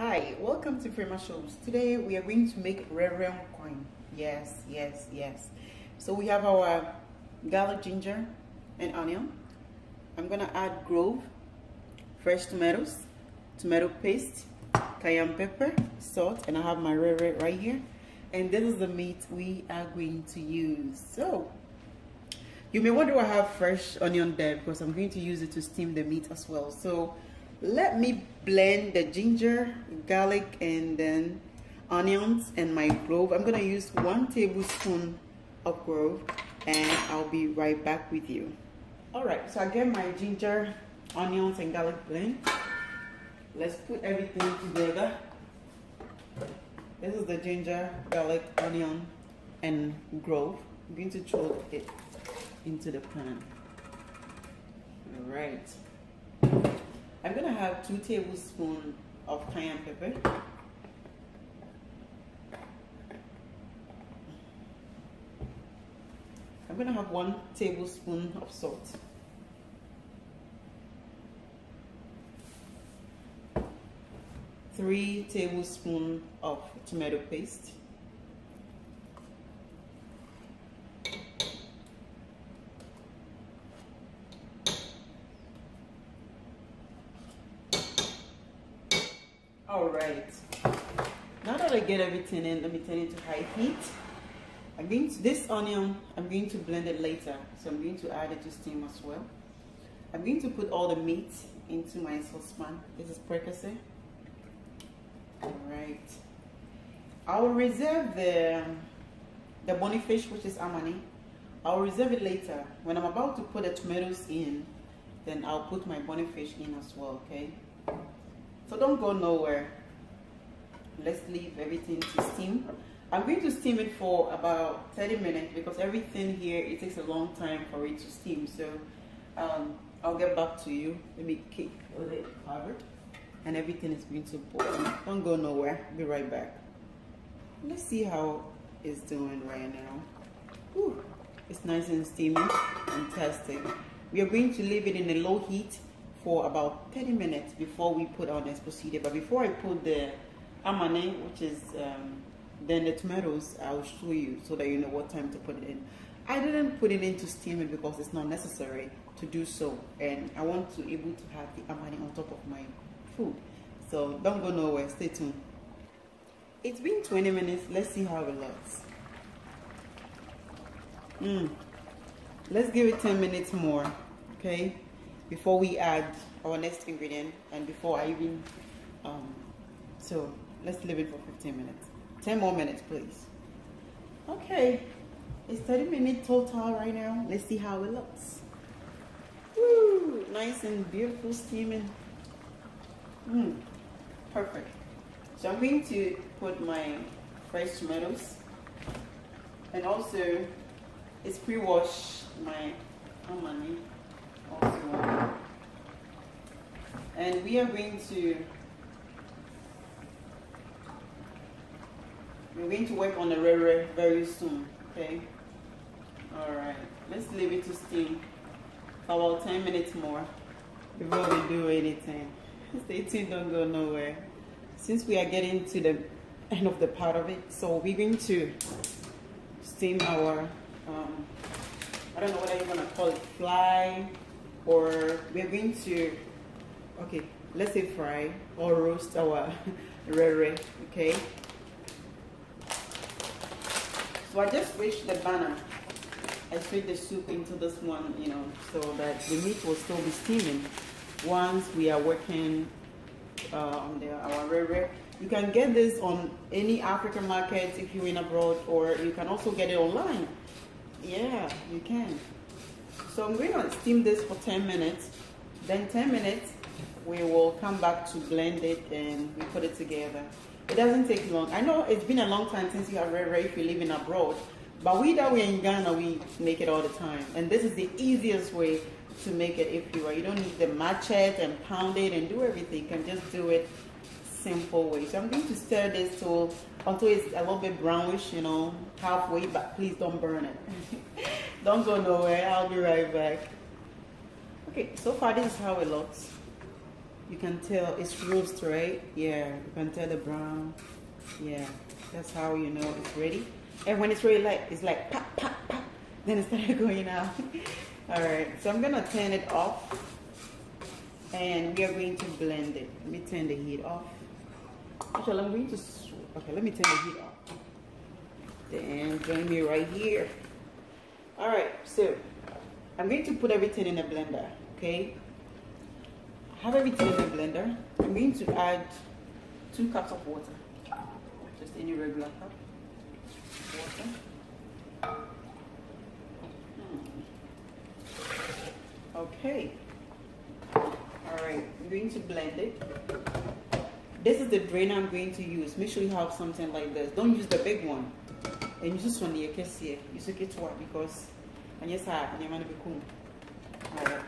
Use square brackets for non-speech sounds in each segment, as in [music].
Hi, welcome to Frema Shows. Today we are going to make Wrewre nkwan. Yes, yes, yes. So we have our garlic, ginger, and onion. I'm gonna add grove, fresh tomatoes, tomato paste, cayenne pepper, salt, and I have my Wrewre right here. And this is the meat we are going to use. So you may wonder why I have fresh onion there because I'm going to use it to steam the meat as well. So let me blend the ginger, garlic, and then onions and my grove. I'm gonna use one tablespoon of grove and I'll be right back with you. All right, so I get my ginger, onions, and garlic blend. Let's put everything together. This is the ginger, garlic, onion, and grove. I'm going to throw it into the pan. All right. I'm gonna have two tablespoons of cayenne pepper. I'm gonna have one tablespoon of salt. Three tablespoons of tomato paste. All right. Now that I get everything in, let me turn it to high heat. I'm going to, this onion, I'm going to blend it later. So I'm going to add it to steam as well. I'm going to put all the meat into my saucepan. This is precursor. All right. I will reserve the, the bony fish, which is amani. I'll reserve it later. When I'm about to put the tomatoes in, then I'll put my bony fish in as well, okay? So don't go nowhere. Let's leave everything to steam. I'm going to steam it for about 30 minutes because everything here, it takes a long time for it to steam. So um, I'll get back to you. Let me keep it covered. And everything is going to boil. Don't go nowhere. Be right back. Let's see how it's doing right now. It's nice and steamy. Fantastic. We are going to leave it in a low heat for about 30 minutes before we put our next procedure. But before I put the amane, which is um, then the tomatoes, I'll show you so that you know what time to put it in. I didn't put it in to steam it because it's not necessary to do so. And I want to be able to have the amane on top of my food. So don't go nowhere, stay tuned. It's been 20 minutes, let's see how it looks. Mm. Let's give it 10 minutes more, okay? Before we add our next ingredient and before I even um, so let's leave it for 15 minutes. 10 more minutes please. Okay. It's 30 minutes total right now. Let's see how it looks. Woo, nice and beautiful steaming. Mm, perfect. So I'm going to put my fresh tomatoes and also it's pre-washed my amani also. And we are going to we're going to work on the wrewre very soon, okay? Alright, let's leave it to steam for about 10 minutes more before we do anything. [laughs] Stay tuned, don't go nowhere. Since we are getting to the end of the part of it, so we're going to steam our, um, I don't know what I'm gonna call it, fly or we're going to okay let's say fry or roast our [laughs] wrewre okay? So I just switched the banner. I switched the soup into this one you know so that the meat will still be steaming. Once we are working uh, on the our wrewre you can get this on any African market if you're in abroad or you can also get it online. Yeah you can so I'm going to steam this for 10 minutes. Then 10 minutes, we will come back to blend it and we put it together. It doesn't take long. I know it's been a long time since you have read if you're living abroad, but we that we're in Ghana, we make it all the time. And this is the easiest way to make it if you are. You don't need the machete and pound it and do everything. You can just do it simple way. So I'm going to stir this till until it's a little bit brownish, you know, halfway, but please don't burn it. [laughs] don't go nowhere. I'll be right back. Okay, so far this is how it looks. you can tell it's roast, right? Yeah, you can tell the brown. Yeah, that's how you know it's ready. And when it's ready, like it's like pop, pop, pop, then it started [laughs] going out. [laughs] All right, so I'm gonna turn it off, and we are going to blend it. Let me turn the heat off. Actually, I'm going to. Okay, let me turn the heat off. Then join me right here. All right, so I'm going to put everything in a blender. Okay, have everything in the blender. I'm going to add two cups of water, just any regular cup. Water. Hmm. Okay. All right, I'm going to blend it. This is the drainer I'm going to use. Make sure you have something like this. Don't use the big one. And use this one here, here. Use it because yes, I am going to be cool. All right.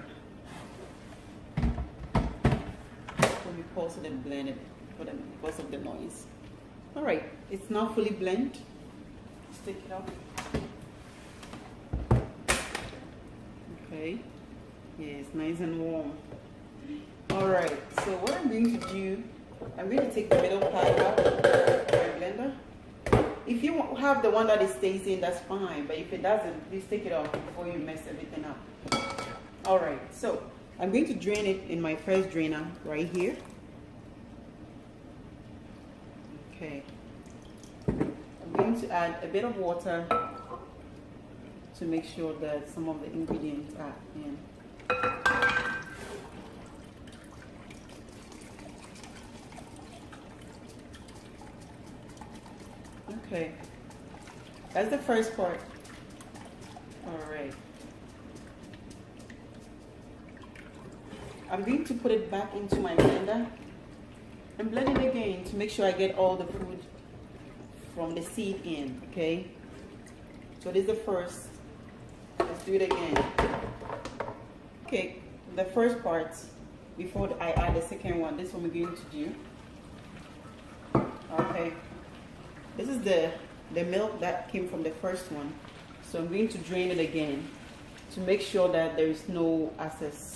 we pause it and blend it for the, because of the noise. All right, it's now fully blended. Take it out. Okay, it's nice and warm. All right, so what I'm going to do, I'm going to take the middle part out of my blender. If you have the one that it stays in, that's fine. But if it doesn't, please take it off before you mess everything up. All right, so I'm going to drain it in my first drainer right here. Okay. I'm going to add a bit of water to make sure that some of the ingredients are in. Okay, that's the first part. All right. I'm going to put it back into my blender and blend it again to make sure I get all the food from the seed in, okay? So this is the first. Let's do it again. Okay, the first part, before I add the second one, this one we're going to do. Okay, this is the, the milk that came from the first one. So I'm going to drain it again to make sure that there is no excess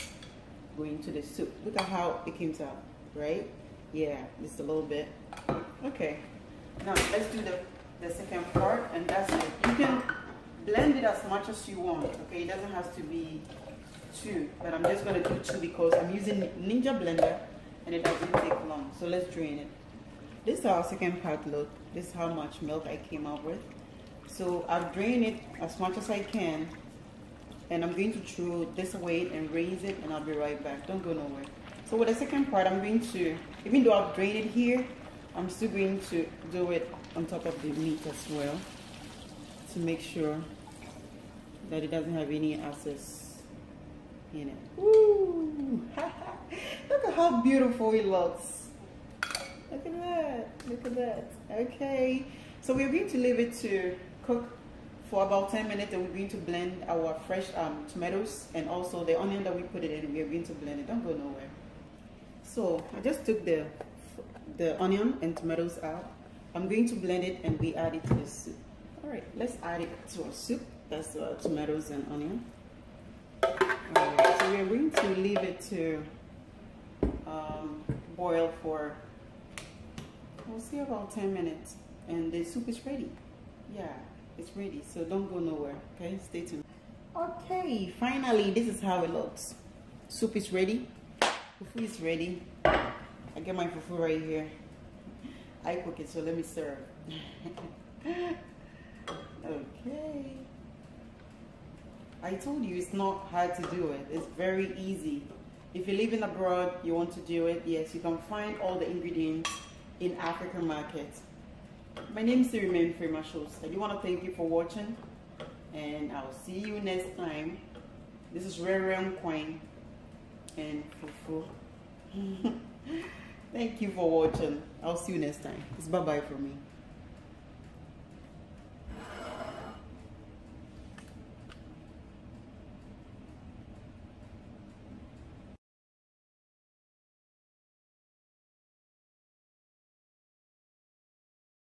going to the soup. Look at how it came out, right? Yeah, just a little bit. Okay, now let's do the, the second part and that's it. You can blend it as much as you want, okay? It doesn't have to be two, but I'm just gonna do two because I'm using Ninja Blender and it doesn't take long. So let's drain it. This is our second part look. This is how much milk I came up with. So I'll drain it as much as I can and I'm going to throw this away and raise it and I'll be right back. Don't go nowhere. So with the second part, I'm going to, even though I've drained it here, I'm still going to do it on top of the meat as well to make sure that it doesn't have any excess in it. Woo! [laughs] Look at how beautiful it looks. Look at that. Okay. So we're going to leave it to cook for about 10 minutes and we're going to blend our fresh um, tomatoes and also the onion that we put it in we're going to blend it. Don't go nowhere. So I just took the the onion and tomatoes out. I'm going to blend it and we add it to the soup. All right let's add it to our soup. That's uh, tomatoes and onion. So we're going to leave it to um, boil for we'll see about 10 minutes and the soup is ready. Yeah it's ready so don't go nowhere okay? Stay tuned. Okay finally this is how it looks. Soup is ready. Fufu is ready. I get my fufu right here. I cook it so let me serve. [laughs] Okay. I told you it's not hard to do it. It's very easy. If you're living abroad you want to do it yes you can find all the ingredients in african markets my name is Remain Frema Shows. I do want to thank you for watching and I'll see you next time. This is Wrewre Nkwan and Fufu. [laughs] thank you for watching. I'll see you next time. It's bye-bye for me.